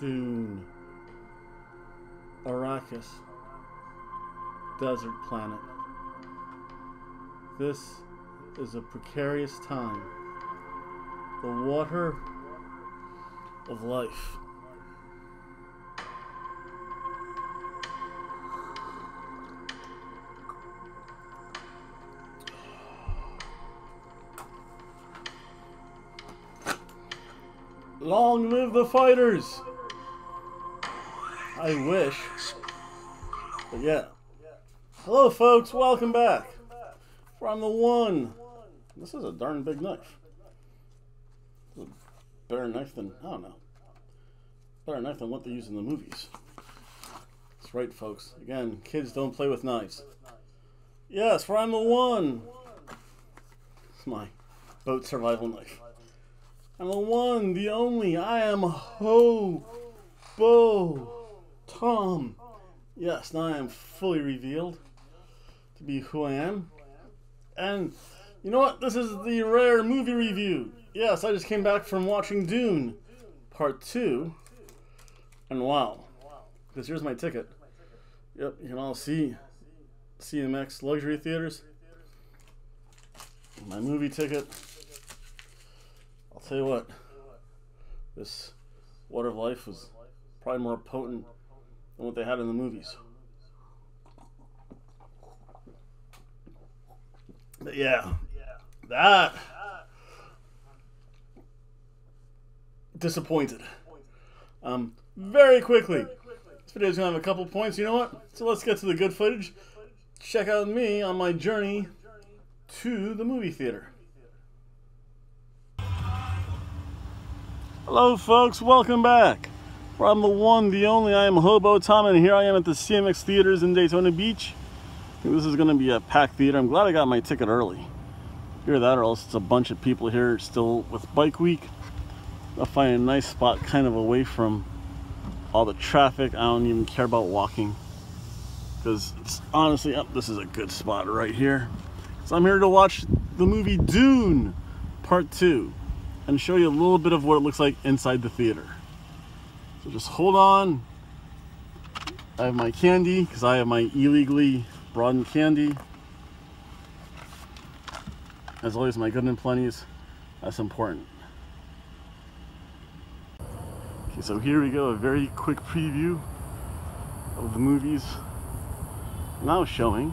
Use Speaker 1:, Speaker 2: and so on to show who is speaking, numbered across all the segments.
Speaker 1: Dune. Arrakis. Desert planet. This is a precarious time. The water of life. Long live the fighters! I wish. But yeah. Hello, folks. Welcome back. From the one. This is a darn big knife. A better knife than, I don't know. Better knife than what they use in the movies. That's right, folks. Again, kids don't play with knives. Yes, for I'm the one. It's my boat survival knife. I'm the one, the only. I am Ho Bo Tom. Yes, now I am fully revealed to be who I am. And you know what? This is the rare movie review. Yes, I just came back from watching Dune Part 2. And wow. Because here's my ticket. Yep, you can all see CMX luxury theaters. My movie ticket. I'll tell you what. This Water of Life was probably more potent than what they had in the movies. But yeah, that disappointed. Um, very quickly, this video's gonna have a couple points. You know what? So let's get to the good footage. Check out me on my journey to the movie theater. Hello, folks. Welcome back. From the one, the only, I am Hobo Tom, and here I am at the CMX Theaters in Daytona Beach. this is going to be a packed theater. I'm glad I got my ticket early. Hear that, or else it's a bunch of people here still with Bike Week. I'll find a nice spot kind of away from all the traffic. I don't even care about walking. Because it's honestly, oh, this is a good spot right here. So I'm here to watch the movie Dune Part 2 and show you a little bit of what it looks like inside the theater. So just hold on. I have my candy because I have my illegally broadened candy. As always, my good and plenties. That's important. Okay, so here we go. A very quick preview of the movies now showing.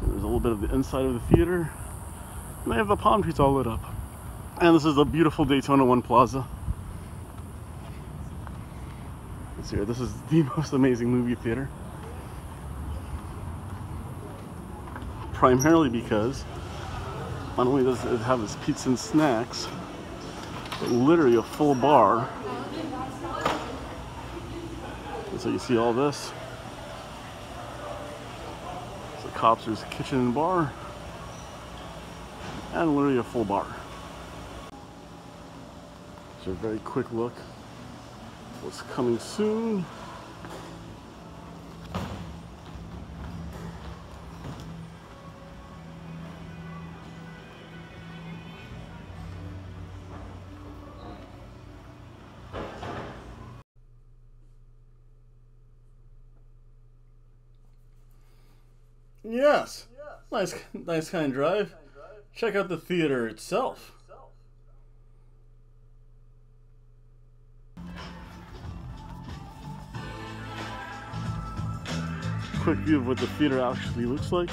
Speaker 1: There's a little bit of the inside of the theater. And they have the palm trees all lit up. And this is the beautiful Daytona One Plaza. Here. This is the most amazing movie theater. Primarily because not only does it have its pizza and snacks, but literally a full bar. And so you see all this. So Copster's kitchen and bar. And literally a full bar. So a very quick look what's coming soon. Yes. Nice, nice kind drive. Check out the theater itself. Quick view of what the theater actually looks like.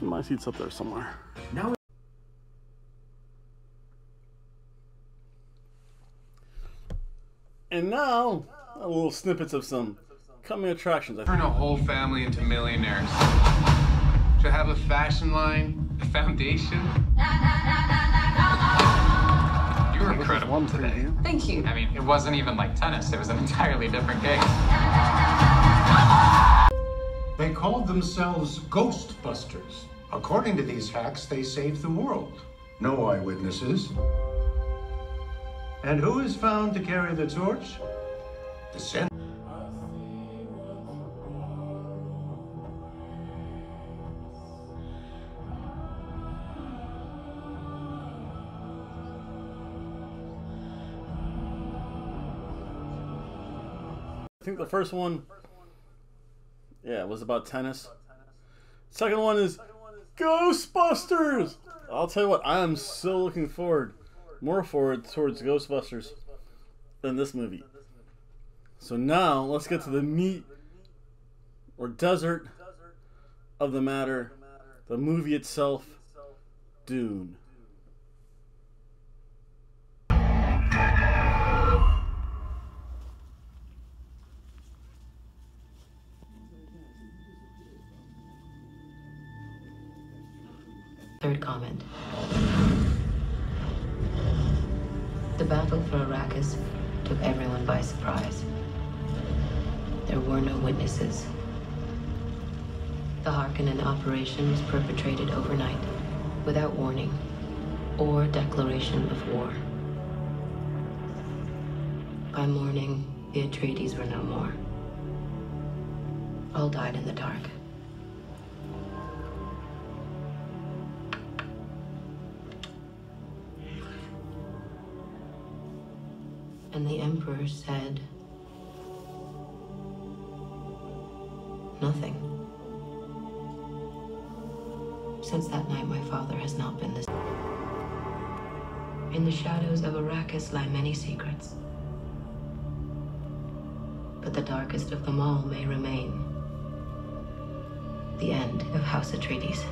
Speaker 1: My seat's up there somewhere. Now and now, a little snippets of some coming attractions.
Speaker 2: Turn a whole family into millionaires. Should have a fashion line, a foundation were incredible today.
Speaker 3: Thank you.
Speaker 2: I mean, it wasn't even like tennis. It was an entirely different game.
Speaker 4: They called themselves Ghostbusters. According to these hacks, they saved the world. No eyewitnesses. And who is found to carry the torch? The sen-
Speaker 1: think the first one, yeah, was about tennis. Second one is Ghostbusters. I'll tell you what, I am so looking forward, more forward towards Ghostbusters than this movie. So now let's get to the meat or desert of the matter, the movie itself, Dune.
Speaker 3: The battle for Arrakis took everyone by surprise. There were no witnesses. The Harkonnen operation was perpetrated overnight, without warning or declaration of war. By morning, the Atreides were no more. All died in the dark. And the Emperor said nothing. Since that night, my father has not been same. In the shadows of Arrakis lie many secrets. But the darkest of them all may remain. The end of House Atreides.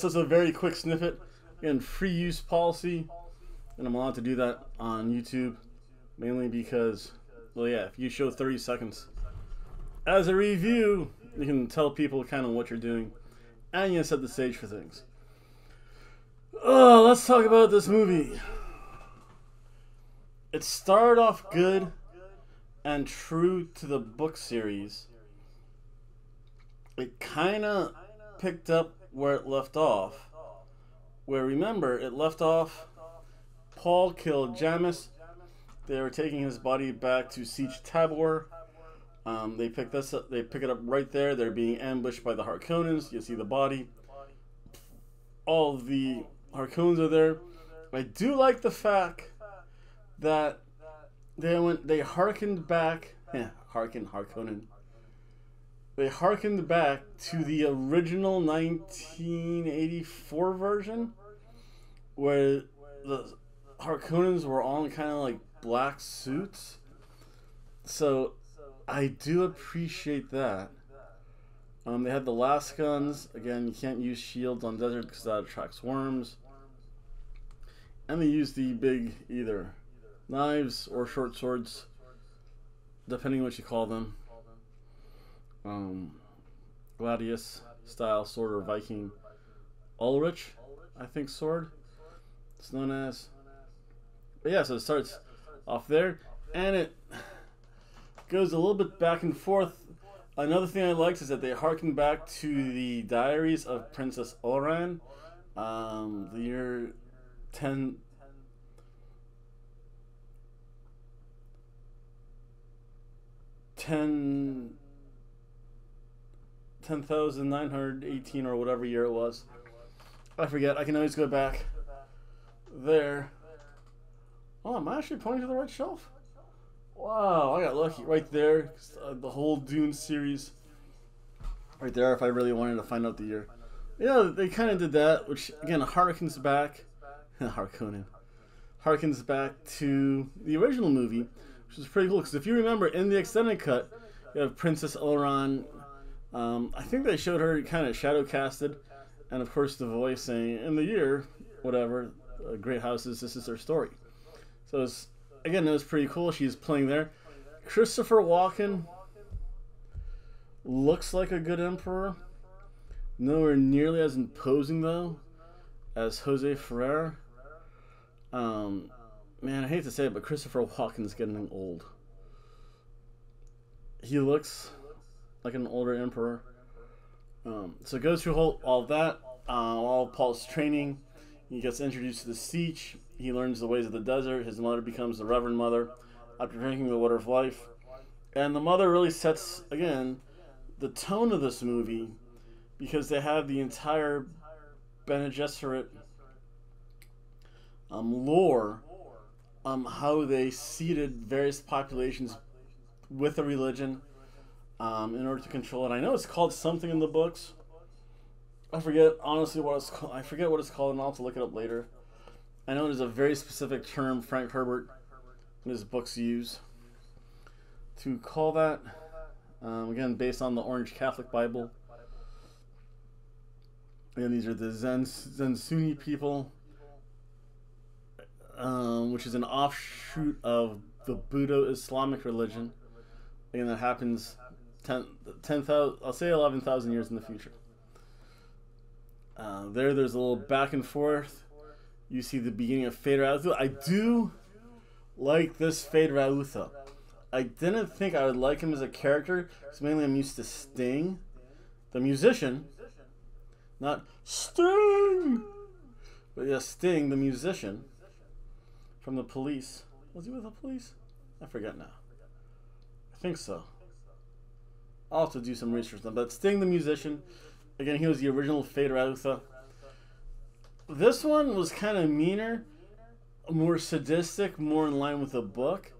Speaker 1: This is a very quick snippet. Again, free use policy, and I'm allowed to do that on YouTube, mainly because, well, yeah, if you show 30 seconds as a review, you can tell people kind of what you're doing, and you set the stage for things. Oh, let's talk about this movie. It started off good and true to the book series. It kind of picked up where it left off. Where remember, it left off. Paul killed Jamis. They were taking his body back to Sietch Tabr. Um, they pick this up. They pick it up right there. They're being ambushed by the Harkonnens. You see the body. All the Harkonnens are there. I do like the fact that they went. They harkened back. Yeah, harken Harkonnen they harkened back to the original 1984 version where the Harkonnens were all in kind of like black suits. So I do appreciate that. Um, they had the last guns. Again, you can't use shields on desert because that attracts worms. And they use the big either knives or short swords, depending what you call them um, Gladius style sword or Viking Ulfberht, I think sword. It's known as. But yeah, so it starts off there, and it goes a little bit back and forth. Another thing I liked is that they harken back to the diaries of Princess Irulan, um, the year 10. 10 10,918 or whatever year it was. I forget. I can always go back there. Oh, am I actually pointing to the right shelf? Wow, I got lucky right there. Uh, the whole Dune series right there if I really wanted to find out the year. Yeah, they kind of did that, which again harkens back, Harkonnen, harkens back to the original movie, which is pretty cool. Because if you remember, in the extended cut, you have Princess Irulan um, I think they showed her kind of shadow casted, and of course the voice saying, "In the year, whatever, uh, great houses. This is their story." So it's again, it was pretty cool. She's playing there. Christopher Walken looks like a good emperor. Nowhere nearly as imposing though as Jose Ferrer. Um, man, I hate to say it, but Christopher Walken's getting old. He looks like an older emperor. Um, so goes through whole, all that, uh, all Paul's training. He gets introduced to the sietch, he learns the ways of the desert. His mother becomes the Reverend Mother after drinking the water of life. And the mother really sets, again, the tone of this movie because they have the entire Bene Gesserit um, lore, um, how they seeded various populations with a religion um, in order to control it. I know it's called something in the books. I forget honestly what it's called. I forget what it's called, and I'll have to look it up later. I know there's a very specific term Frank Herbert in his books use to call that. Um, again, based on the Orange Catholic Bible. And these are the Zen Zensunni people, um, which is an offshoot of the Buddislamic religion. And that happens 10, 10,000, I'll say 11,000 years in the future. Uh, there, there's a little back and forth. You see the beginning of Feyd-Rautha. I do like this Feyd-Rautha. I didn't think I would like him as a character, because mainly I'm used to Sting, the musician, not Sting, but yeah, Sting, the musician from the police. Was he with the police? I forget now. I think so. To do some research on that. But Sting, the musician, again, he was the original Feyd-Rautha. This one was kind of meaner, more sadistic, more in line with the book.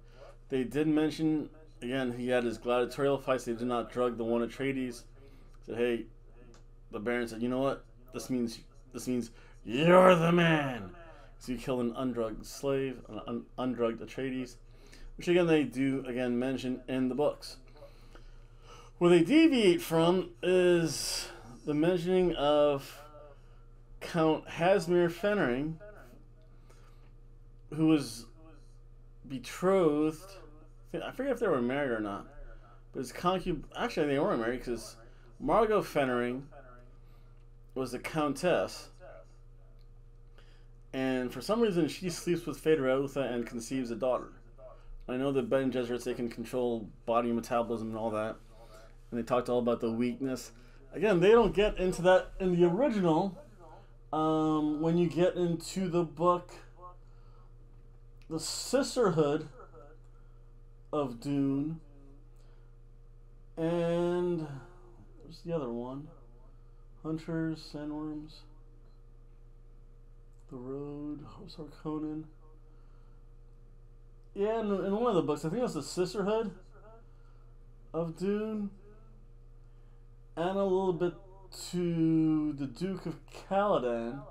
Speaker 1: They did mention again he had his gladiatorial fights. They did not drug the one Atreides. Said, hey, the Baron said, you know what? This means this means you're the man. So you kill an undrugged slave, an un- undrugged Atreides, which again they do again mention in the books. Where they deviate from is the mentioning of Count Hasimir Fenring, who was betrothed. I forget if they were married or not, but his concubine. Actually, they weren't married because Margot Fenring was the countess, and for some reason she sleeps with Feyd-Rautha and conceives a daughter. I know that Bene Gesserits they can control body metabolism and all that, and they talked all about the weakness. Again, they don't get into that in the original. Um, when you get into the book the sisterhood of Dune, and what's the other one? Hunters, Sandworms, The Road, House Corrino. Yeah, in, in one of the books, I think it was the Sisterhood of Dune, and a little bit to the Duke of Caladan.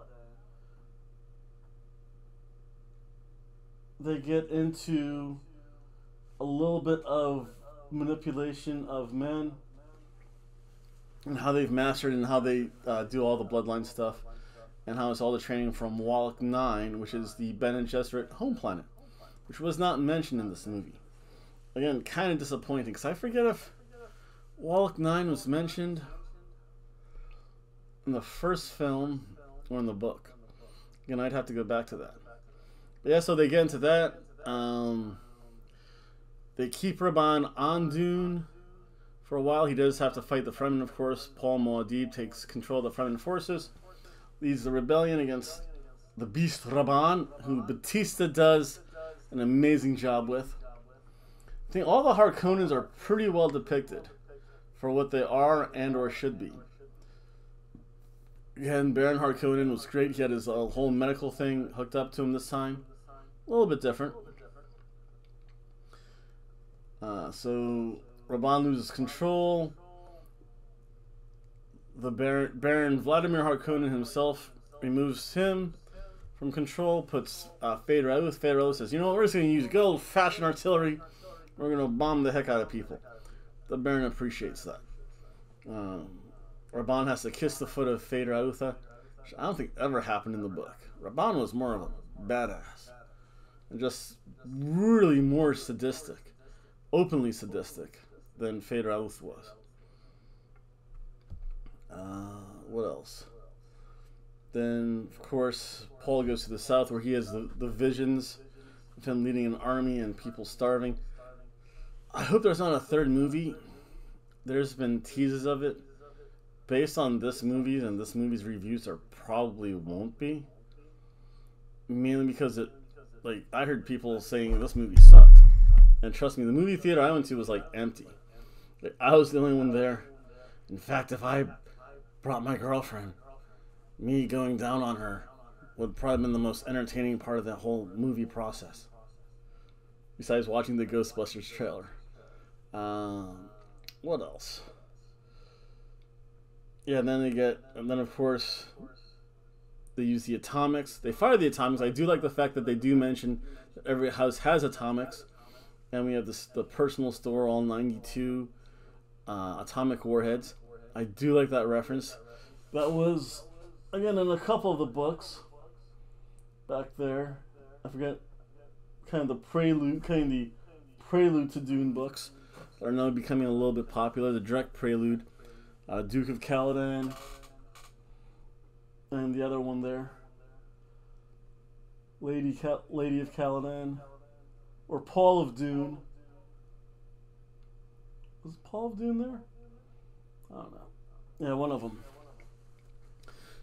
Speaker 1: they get into a little bit of manipulation of men and how they've mastered and how they uh, do all the bloodline stuff and how it's all the training from Wallach 9, which is the Bene Gesserit home planet, which was not mentioned in this movie. Again, kind of disappointing because I forget if Wallach 9 was mentioned in the first film or in the book. Again, I'd have to go back to that yeah, so they get into that. Um, they keep Rabban on Dune for a while. He does have to fight the Fremen, of course. Paul Muad'Dib takes control of the Fremen forces, leads the rebellion against the beast Rabban, who Bautista does an amazing job with. I think all the Harkonnens are pretty well depicted for what they are and or should be. Again, Baron Harkonnen was great. He had his uh, whole medical thing hooked up to him this time. A little bit different. Uh, so Rabban loses control. The Baron, Baron Vladimir Harkonnen himself removes him from control, puts uh, Rautha. Feyd-Rautha says, you know what, we're just going to use good old fashioned artillery. We're going to bomb the heck out of people. The Baron appreciates that. Um, Rabban has to kiss the foot of Feyd-Rautha, which I don't think ever happened in the book. Rabban was more of a badass and just really more sadistic, openly sadistic than Feyd-Rautha was. Uh, what else? Then, of course, Paul goes to the south where he has the, the visions of him leading an army and people starving. I hope there's not a third movie. There's been teases of it. Based on this movie and this movie's reviews, there probably won't be. Mainly because it like I heard people saying this movie sucked, and trust me, the movie theater I went to was like empty. I was the only one there. In fact, if I brought my girlfriend, me going down on her would probably been the most entertaining part of that whole movie process. Besides watching the Ghostbusters trailer. Um, what else? Yeah, then they get, and then of course, they use the atomics. They fire the atomics. I do like the fact that they do mention that every house has atomics, and we have this the personal store, all ninety-two uh, atomic warheads. I do like that reference. That was again in a couple of the books back there. I forget kind of the prelude, kind of the prelude to Dune books are now becoming a little bit popular. The direct prelude, uh, Duke of Caladan, and the other one there, Lady Cal- Lady of Caladan, or Paul of Dune. Was Paul of Dune there? I don't know. Yeah, one of them.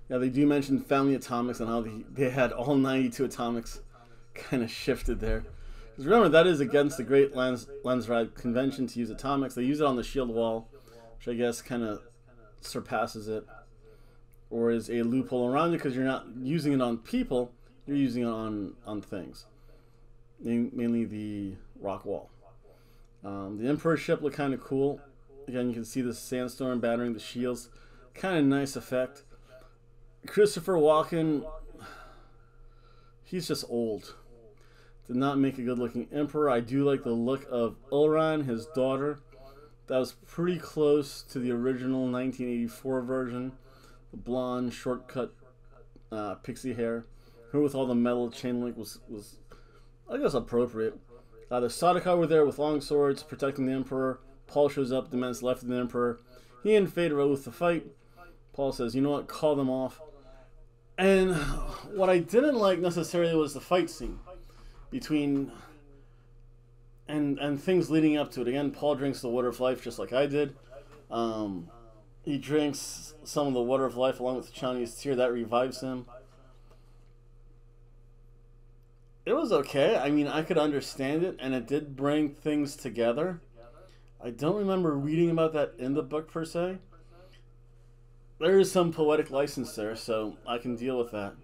Speaker 1: Yeah, they do mention family atomics and how they, they had all 92 atomics kind of shifted there. Remember, that is against the Great Lens, Landsraad Convention to use atomics. They use it on the shield wall, which I guess kind of surpasses it. Or is a loophole around it because you're not using it on people, you're using it on, on things. Mainly the rock wall. Um, the Emperor ship looked kind of cool. Again, you can see the sandstorm battering the shields. Kind of nice effect. Christopher Walken, he's just old. Did not make a good looking emperor. I do like the look of Irulan, his daughter. That was pretty close to the original 1984 version. The blonde, shortcut uh, pixie hair. Her with all the metal chain link was, was I guess, appropriate. Uh, the Sardaukar were there with long swords protecting the Emperor. Paul shows up, demands left of the Emperor. He and Phaedra with the fight. Paul says, you know what, call them off. And what I didn't like necessarily was the fight scene between and and things leading up to it. Again, Paul drinks the water of life just like I did. Um, he drinks some of the water of life along with the Chani's tear that revives him. It was okay. I mean, I could understand it, and it did bring things together. I don't remember reading about that in the book per se. There is some poetic license there, so I can deal with that.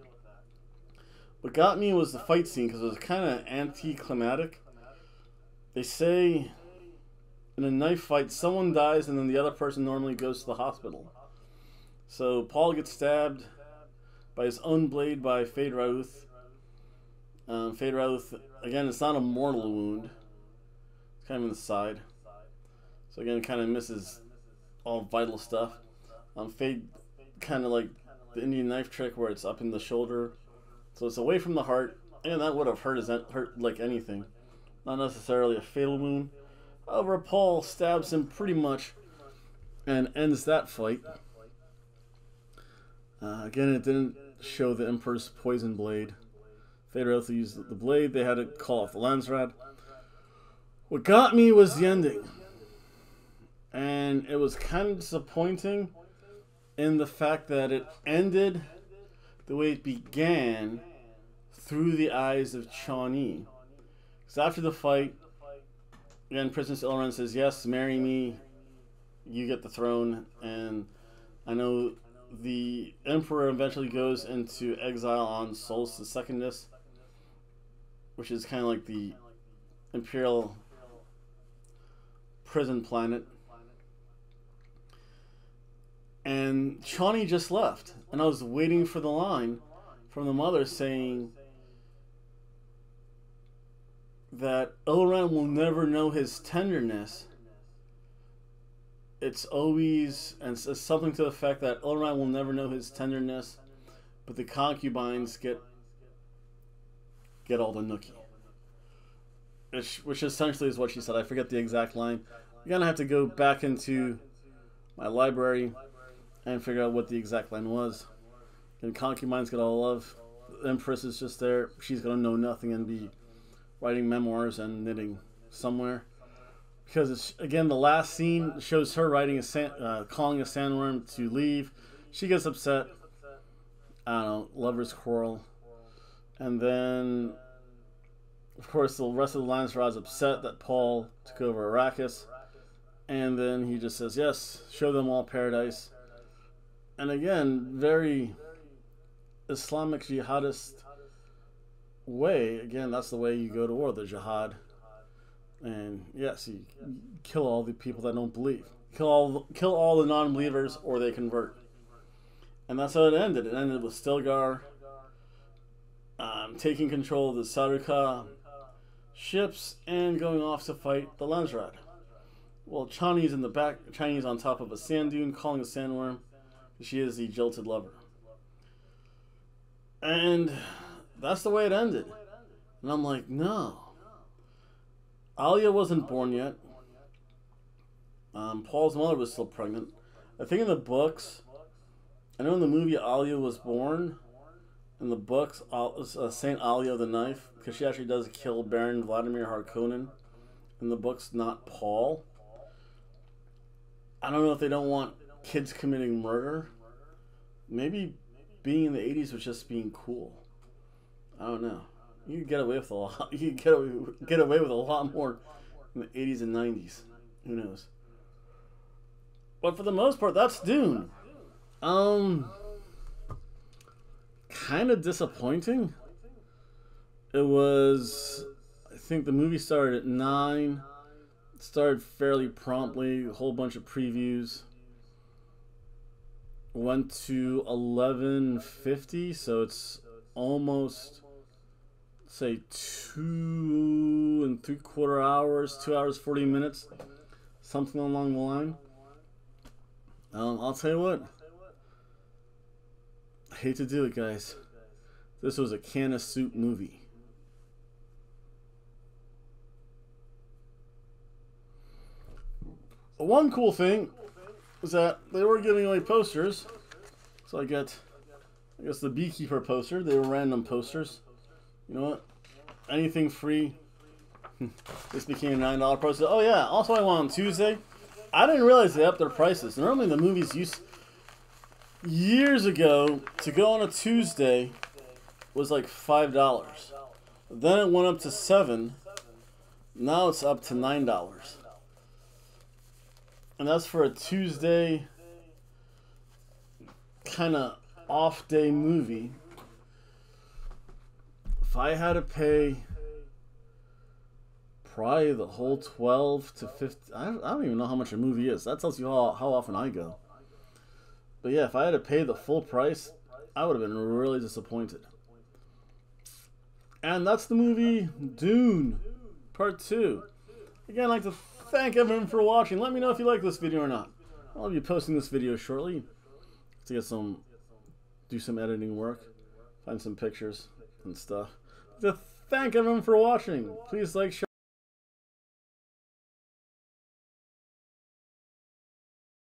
Speaker 1: What got me was the fight scene because it was kind of anticlimactic. They say in a knife fight, someone dies and then the other person normally goes to the hospital. So Paul gets stabbed by his own blade by Feyd-Rautha. Um, Feyd-Rautha, again, it's not a mortal wound. It's kind of in the side. So again, kind of misses all vital stuff. Um, Feyd kind of like the Indian knife trick where it's up in the shoulder so it's away from the heart, and that would have hurt as hurt like anything. Not necessarily a fatal wound. However, Paul stabs him pretty much and ends that fight. Uh, again, it didn't show the Emperor's poison blade. Feyd-Rautha used the blade. They had to call off the Landsraad. What got me was the ending. And it was kind of disappointing in the fact that it ended the way it began through the eyes of Chani. Because after the fight, again, Princess Irulan says, Yes, marry me, you get the throne. And I know the Emperor eventually goes into exile on Salusa Secundus, which is kind of like the Imperial prison planet. And Chani just left. And I was waiting for the line from the mother saying that Irulan will never know his tenderness. It's always, and it's something to the effect that Irulan will never know his tenderness, but the concubines get get all the nookie. Which, which essentially is what she said. I forget the exact line. I'm gonna have to go back into my library and figure out what the exact line was. And Concubine's got all love. The Empress is just there. She's gonna know nothing and be writing memoirs and knitting somewhere. Because it's again the last scene shows her writing a sand, uh, calling a sandworm to leave. She gets upset. I don't know, lovers quarrel, and then of course, the rest of the Landsraad is upset that Paul took over Arrakis. And then he just says, Yes, show them all paradise. And again, very Islamic jihadist way. Again, that's the way you go to war, the jihad. And yes, you kill all the people that don't believe. Kill all, kill all the non-believers, or they convert. And that's how it ended. It ended with Stilgar um, taking control of the Sardaukar ships and going off to fight the Landsraad. Well, Chani's in the back, Chani's on top of a sand dune, calling a sandworm. She is the jilted lover. And that's the way it ended. And I'm like, no. Alia wasn't born yet. Um, Paul's mother was still pregnant. I think in the books, I know in the movie Alia was born. In the books, uh, Saint Alia of the Knife, because she actually does kill Baron Vladimir Harkonnen. In the books, not Paul. I don't know if they don't want kids committing murder. Maybe being in the 80s was just being cool. I don't know. You could get away with a lot. You could get away, get away with a lot more in the 80s and 90s. Who knows? But for the most part, that's Dune. Um, kind of disappointing. It was, I think the movie started at 9. started fairly promptly, a whole bunch of previews. Went to 11.50, so it's almost, say, two and three quarter hours, two hours, 40 minutes, something along the line. Um, I'll tell you what. I hate to do it, guys. This was a can of soup movie. One cool thing was that they were giving away posters. So I get, I guess, the Beekeeper poster. They were random posters. You know what? Anything free. this became a $9 poster. Oh, yeah. Also, I went on Tuesday. I didn't realize they upped their prices. Normally, the movies used years ago to go on a Tuesday was like five dollars. Then it went up to seven. Now it's up to nine dollars. And that's for a Tuesday kind of off day movie. If I had to pay probably the whole 12 to 50 I, don't even know how much a movie is. That tells you how, how often i go. But yeah if i had to pay the full price i would have been really disappointed. And that's the movie dune part two. Again i'd like to thank everyone for watching. Let me know if you like this video or not. I'll be posting this video shortly to get some do some editing work find some pictures and stuff. To thank everyone for watching. Please like share